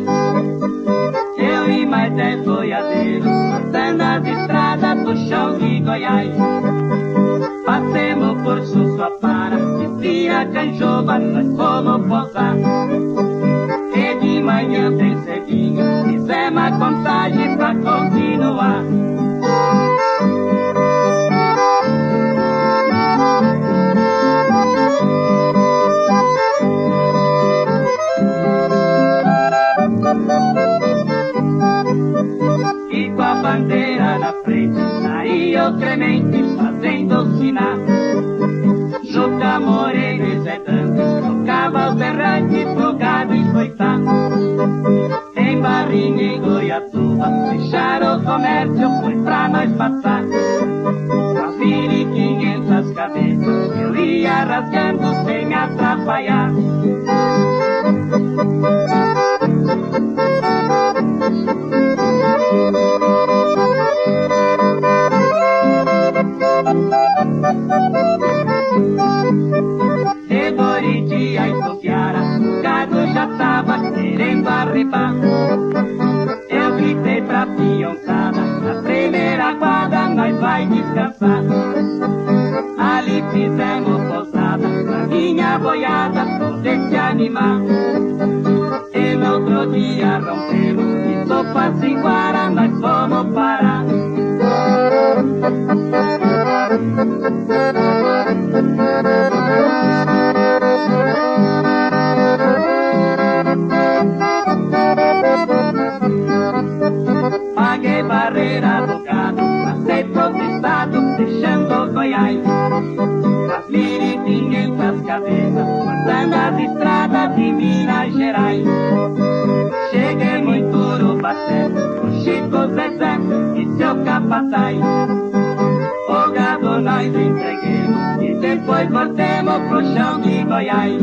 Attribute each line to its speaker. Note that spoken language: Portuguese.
Speaker 1: Eu e mais dez boiadeiros, passando as estradas do chão de Goiás. Passemos por Sussuapara, Pipia, Canjoba, nós fomos pousar. E de manhã bem cedinho, fizemos a contagem pra continuar. Na da frente. Aí o cremente fazendo sinal. Juca Moreira e Zé tocava o berrante pro gado coitado, Em Barrinha e Goiatuba, fecharam o comércio, foi pra nós passar. Pra vir e 500 cabeças, eu ia rasgando sem atrapalhar. passada. Ali fizemos pousada, minha boiada poder se animar. E no outro dia rompemos de sopa sem guarda. estrada de Minas Gerais. Cheguei em Turubaté, o Chico Zezé e seu capataz. O gado nós entreguemos e depois voltemos pro chão de Goiás.